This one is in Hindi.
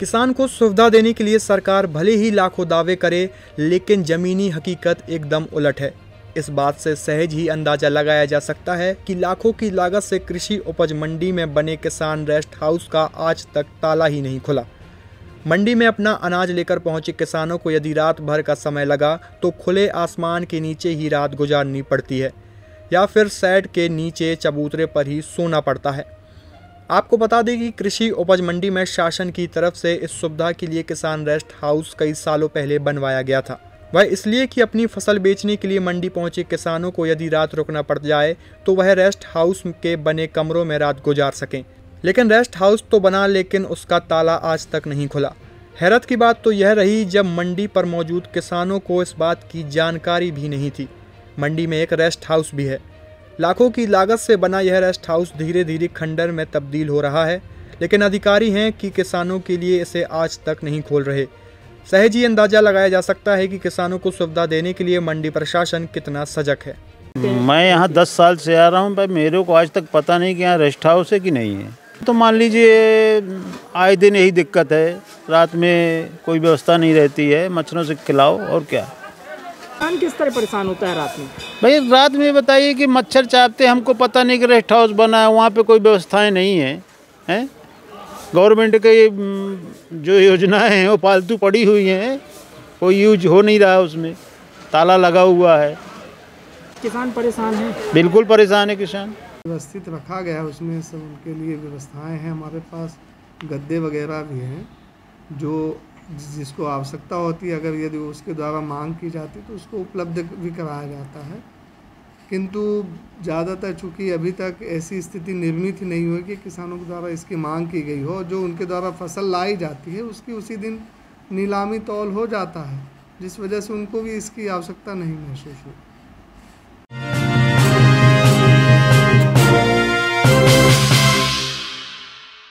किसान को सुविधा देने के लिए सरकार भले ही लाखों दावे करे, लेकिन ज़मीनी हकीकत एकदम उलट है। इस बात से सहज ही अंदाज़ा लगाया जा सकता है कि लाखों की लागत से कृषि उपज मंडी में बने किसान रेस्ट हाउस का आज तक ताला ही नहीं खुला। मंडी में अपना अनाज लेकर पहुँचे किसानों को यदि रात भर का समय लगा तो खुले आसमान के नीचे ही रात गुजारनी पड़ती है, या फिर सैड के नीचे चबूतरे पर ही सोना पड़ता है। आपको बता दें कि कृषि उपज मंडी में शासन की तरफ़ से इस सुविधा के लिए किसान रेस्ट हाउस कई सालों पहले बनवाया गया था। वह इसलिए कि अपनी फ़सल बेचने के लिए मंडी पहुँचे किसानों को यदि रात रुकना पड़ जाए तो वह रेस्ट हाउस के बने कमरों में रात गुजार सकें। लेकिन रेस्ट हाउस तो बना, लेकिन उसका ताला आज तक नहीं खुला। हैरत की बात तो यह रही, जब मंडी पर मौजूद किसानों को इस बात की जानकारी भी नहीं थी। मंडी में एक रेस्ट हाउस भी है। लाखों की लागत से बना यह रेस्ट हाउस धीरे धीरे खंडर में तब्दील हो रहा है, लेकिन अधिकारी हैं कि किसानों के लिए इसे आज तक नहीं खोल रहे। सहज ही अंदाज़ा लगाया जा सकता है कि किसानों को सुविधा देने के लिए मंडी प्रशासन कितना सजग है। मैं यहाँ दस साल से आ रहा हूँ पर मेरे को आज तक पता नहीं कि यहाँ रेस्ट हाउस है कि नहीं है। तो मान लीजिए, आए दिन यही दिक्कत है, रात में कोई व्यवस्था नहीं रहती है, मच्छरों से खिलाओ, और क्या? किसान किस तरह परेशान होता है रात में? भाई रात में बताइए कि मच्छर चापते हमको पता नहीं कि रेस्ट हाउस बना है वहाँ पे कोई व्यवस्थाएँ नहीं है हैं? गवर्नमेंट के जो योजनाएँ हैं वो फालतू पड़ी हुई हैं कोई यूज़ हो नहीं रहा उसमें ताला लगा हुआ है। किसान परेशान है? बिल्कुल परेशान है किसान। व्यवस्थित रखा गया है उसमें सब उनके लिए व्यवस्थाएँ हैं हमारे पास गद्दे वगैरह भी हैं जो जिसको आवश्यकता होती है, अगर यदि उसके द्वारा मांग की जाती तो उसको उपलब्ध भी कराया जाता है। किंतु ज़्यादातर चूँकि अभी तक ऐसी स्थिति निर्मित ही नहीं हुई कि किसानों के द्वारा इसकी मांग की गई हो, जो उनके द्वारा फ़सल लाई जाती है, उसकी उसी दिन नीलामी तौल हो जाता है, जिस वजह से उनको भी इसकी आवश्यकता नहीं महसूस हुई।